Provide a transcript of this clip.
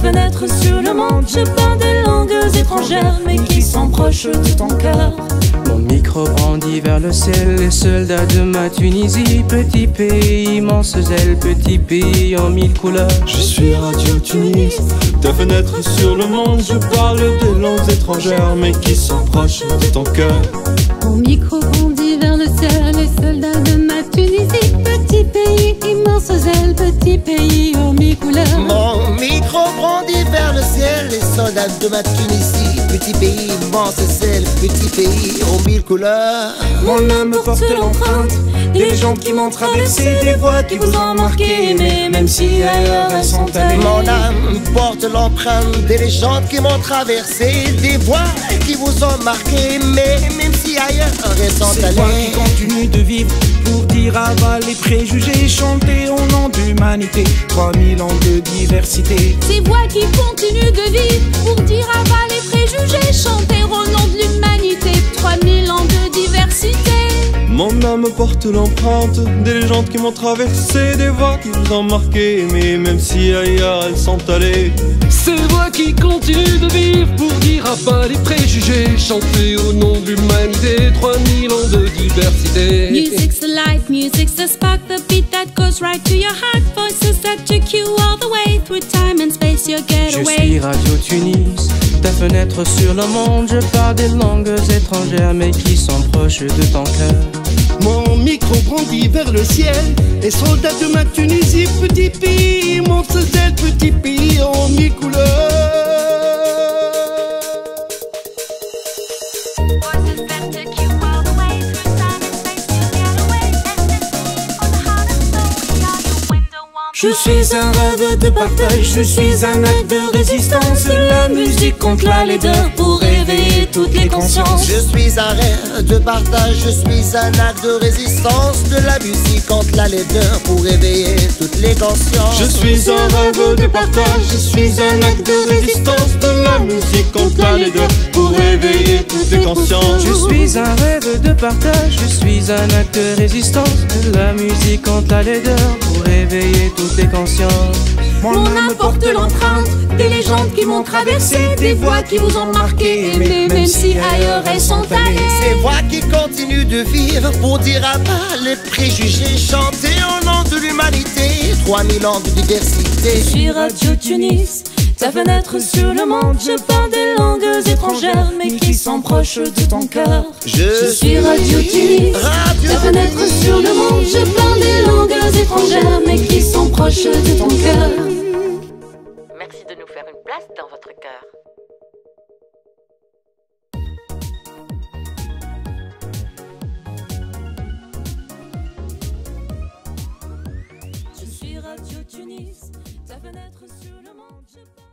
fenêtre sur le monde, je parle des langues étrangères, mais qui sont proches de ton cœur. Mon micro brandit vers le ciel, les soldats de ma Tunisie, petit pays, immense ailes, petit pays en mille couleurs. Je suis Radio Tunis, ta fenêtre sur le monde, je parle des langues étrangères, mais qui sont proches de ton cœur. Mon micro brandit vers le ciel, les soldats de petit pays en mille couleurs. Mon micro brandit vers le ciel, les soldats de ma Tunisie, petit pays, immense ailes, petit pays aux mille couleurs. Mon âme porte l'empreinte des gens qui m'ont traversé, des voix qui vous ont marqué, mais même si ailleurs elles sont allées. Mon âme porte l'empreinte des légendes qui m'ont traversé, des voix qui vous ont marqué, mais même si ailleurs elles sont Ces voix allées. qui continuent de vivre pour dire aval les préjugés, chanter au nom d'humanité, 3000 ans de diversité. Ces voix qui continuent de vivre pour dire aval les préjugés, chanter au nom de l'humanité, 3000 ans de diversité. Mon âme porte l'empreinte des légendes qui m'ont traversé, des voix qui vous ont marqué, mais même si ailleurs elles sont allées. Ces voix qui continuent de vivre pour dire à bas les préjugés, chanter au nom de l'humanité, 3000 ans de diversité. Music's the life, music's the spark, the beat that goes right to your heart. Voices that took you all the way through time and space, Je getaway. suis Radio Tunis, ta fenêtre sur le monde, je parle des langues étrangères, mais qui sont proches de ton cœur. Mon micro brandit vers le ciel Les soldats de ma Tunisie, petit pays, immense ailes, petit pays en mille Je suis un rêve de partage, je suis un acte de résistance. La musique contre la laideur pour réveiller toutes les consciences. Je suis un rêve de partage, je suis un acte de résistance de la musique contre la laideur pour éveiller toutes les consciences. Je suis un rêve de partage, je suis un acte de résistance de la musique contre la laideur pour éveiller toutes les consciences. Je suis partage, je suis un acte de résistance la musique contre la laideur pour réveiller toutes les consciences. Mon âme porte l'empreinte des légendes qui m'ont traversé, des voix qui vous ont marqué, mais même si ailleurs elles sont allées. Ces voix qui continuent de vivre pour dire à bas les préjugés, chanter au nom de l'humanité, 3000 ans de diversité. Je suis Radio Tunis, ta fenêtre sur le monde. Je parle des langues étrangères, mais qui sont proches de ton cœur. Je suis Radio Tunis, Radio ta fenêtre sur le monde. Je parle des langues étrangères, mais qui sont proches de ton cœur. Merci de nous faire une place dans votre cœur. Je suis Radio Tunis, ta fenêtre sur le monde. Je parle-